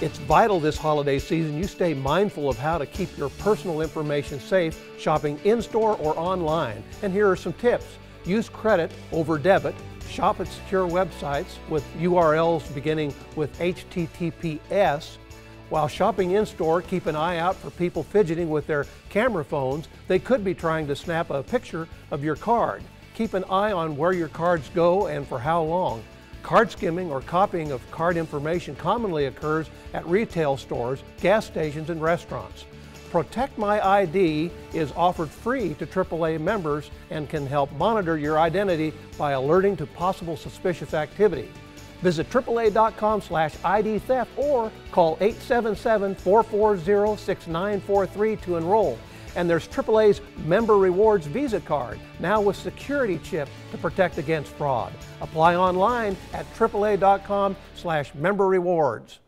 It's vital this holiday season you stay mindful of how to keep your personal information safe shopping in store or online. And here are some tips. Use credit over debit. Shop at secure websites with URLs beginning with HTTPS. While shopping in store, keep an eye out for people fidgeting with their camera phones. They could be trying to snap a picture of your card. Keep an eye on where your cards go and for how long. Card skimming or copying of card information commonly occurs at retail stores, gas stations, and restaurants. Protect My ID is offered free to AAA members and can help monitor your identity by alerting to possible suspicious activity. Visit AAA.com slash ID theft or call 877-440-6943 to enroll. And there's AAA's Member Rewards Visa Card, now with security chip to protect against fraud. Apply online at AAA.com slash member rewards.